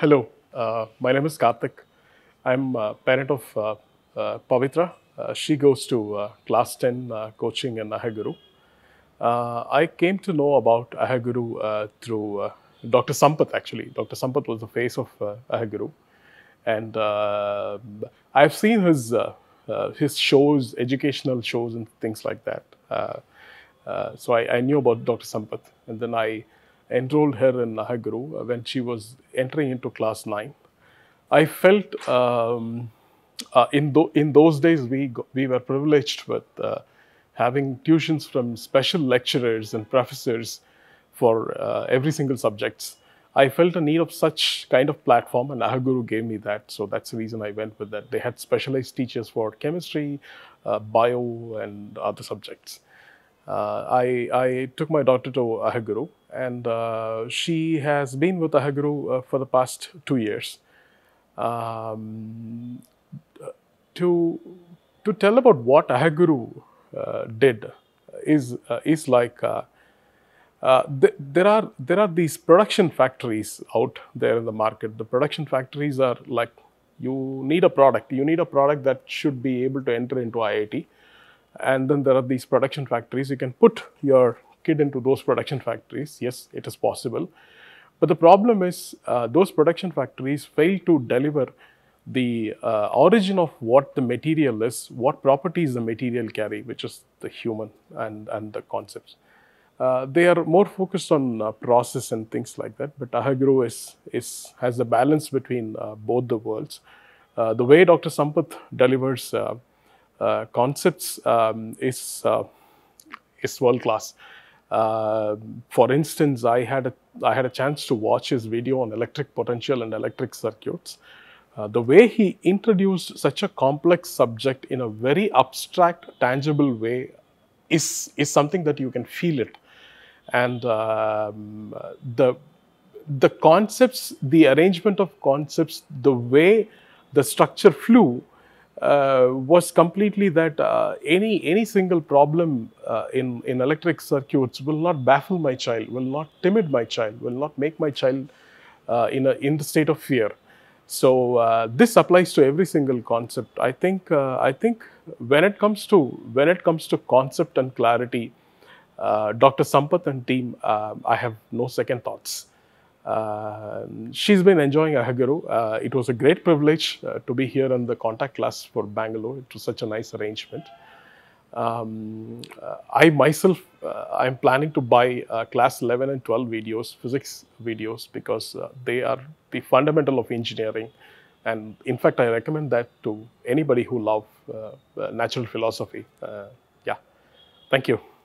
Hello, uh, my name is Karthick. I'm a parent of uh, uh, Pavitra. Uh, she goes to uh, class 10 uh, coaching in Ahaguru. I came to know about Ahaguru through Dr. Sampath actually. Dr. Sampath was the face of Ahaguru. And I've seen his, his shows, educational shows, and things like that. So I, I knew about Dr. Sampath. And then I enrolled her in Ahaguru when she was entering into class 9. I felt um, uh, in, tho- in those days we, we were privileged with uh, having tuitions from special lecturers and professors for uh, every single subjects. I felt a need of such kind of platform, and Ahaguru gave me that. So that's the reason I went with that. They had specialized teachers for chemistry, uh, bio, and other subjects. Uh, I, I took my daughter to Ahaguru, and uh, she has been with Ahaguru uh, for the past two years. Um, to to tell about what Ahaguru did is is like uh, th- there are there are these production factories out there in the market. The production factories are like you need a product. You need a product that should be able to enter into IIT, and then there are these production factories. You can put your kid into those production factories. Yes, it is possible, but the problem is uh, those production factories fail to deliver the uh, origin of what the material is, what properties the material carry, which is the human and, and the concepts. Uh, they are more focused on uh, process and things like that, but Ahaguru is, is, has a balance between uh, both the worlds. Uh, the way Dr. Sampath delivers uh, concepts um, is, uh, is world class. Uh, for instance, I had a, I had a chance to watch his video on electric potential and electric circuits. Uh, the way he introduced such a complex subject in a very abstract, tangible way is, is something that you can feel it. And um, the, the concepts, the arrangement of concepts, the way the structure flew uh, was completely that uh, any any single problem uh, in in electric circuits will not baffle my child, will not timid my child, will not make my child uh, in a in the state of fear. So uh, this applies to every single concept. I think uh, I think when it comes to when it comes to concept and clarity, Dr. Sampath and team, I have no second thoughts. Uh, she's been enjoying Ahaguru. Uh, it was a great privilege uh, to be here in the contact class for Bangalore. It was such a nice arrangement. Um, uh, I myself, uh, I'm planning to buy uh, class 11 and 12 videos, physics videos, because they are the fundamental of engineering. And in fact, I recommend that to anybody who love natural philosophy. Yeah, thank you.